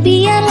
biar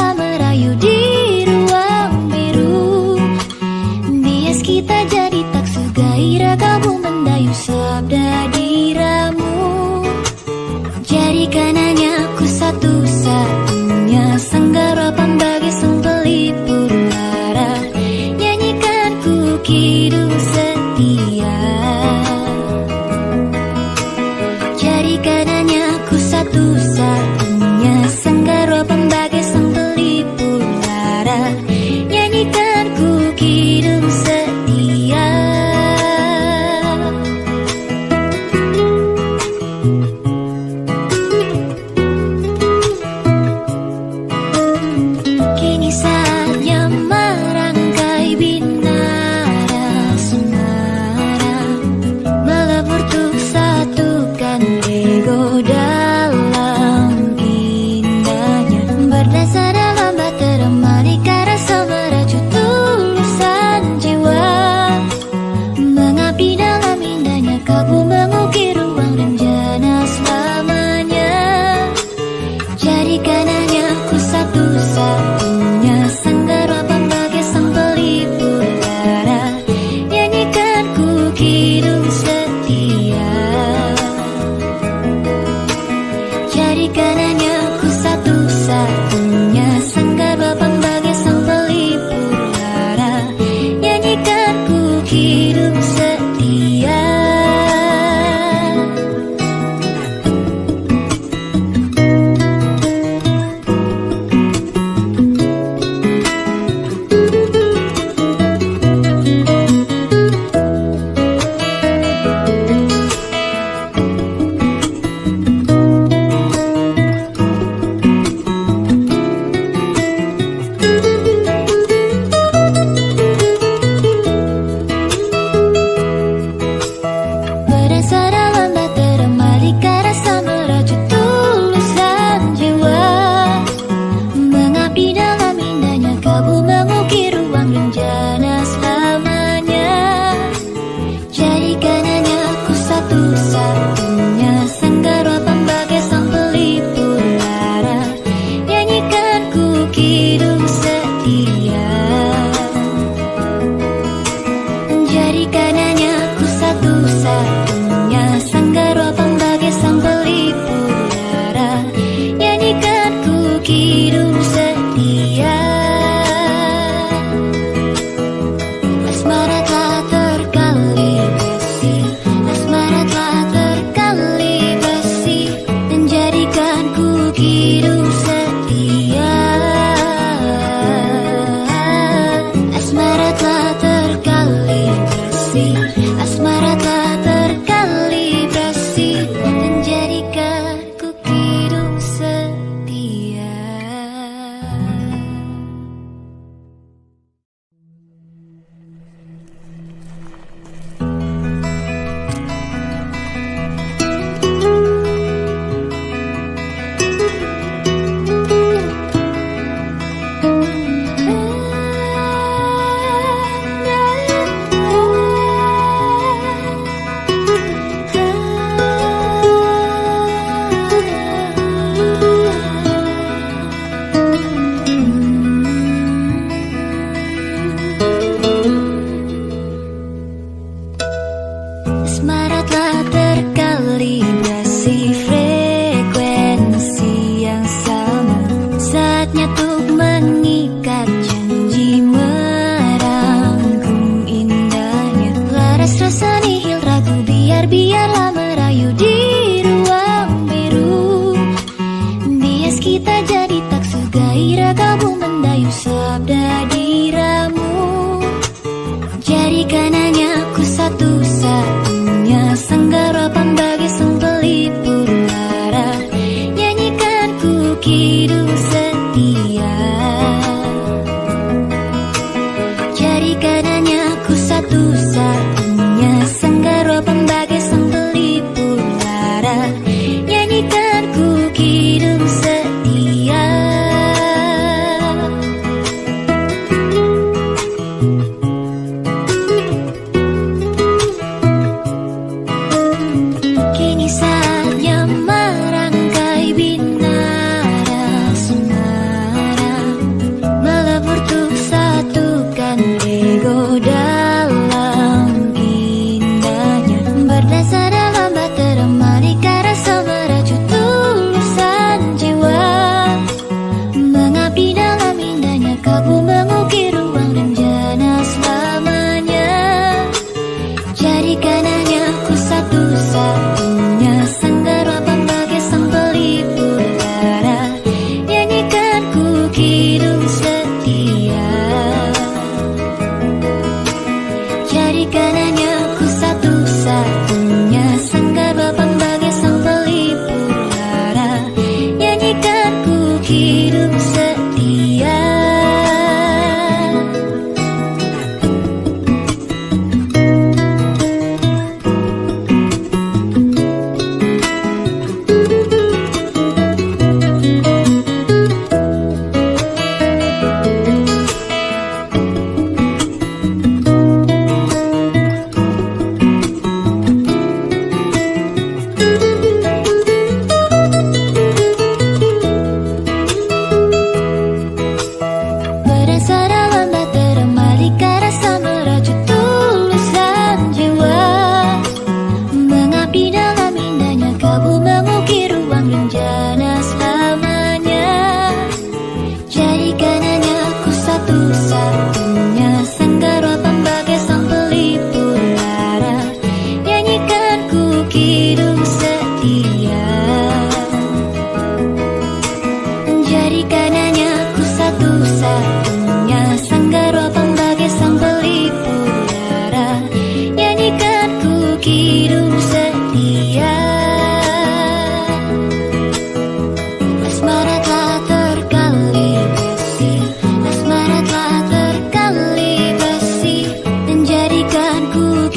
Asmara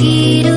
quiero